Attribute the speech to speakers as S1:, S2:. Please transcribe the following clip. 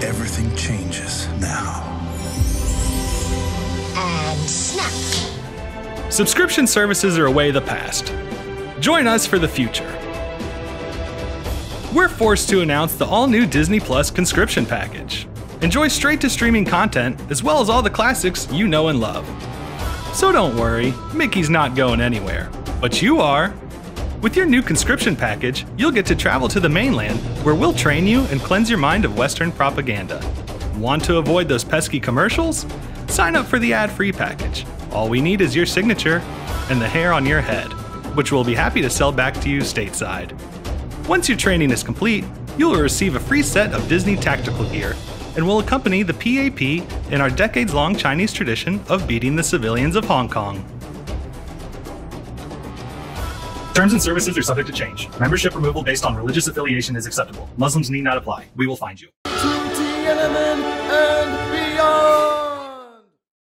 S1: Everything changes now.
S2: And snap.
S3: Subscription services are a way of the past. Join us for the future. We're forced to announce the all new Disney Plus conscription package. Enjoy straight to streaming content as well as all the classics you know and love. So don't worry, Mickey's not going anywhere. But you are. With your new conscription package, you'll get to travel to the mainland where we'll train you and cleanse your mind of Western propaganda. Want to avoid those pesky commercials? Sign up for the ad free package. All we need is your signature and the hair on your head, which we'll be happy to sell back to you stateside. Once your training is complete, you'll receive a free set of Disney tactical gear and will accompany the PAP in our decades long Chinese tradition of beating the civilians of Hong Kong. Terms and services are subject to change. Membership removal based on religious affiliation is acceptable. Muslims need not apply. We will find you.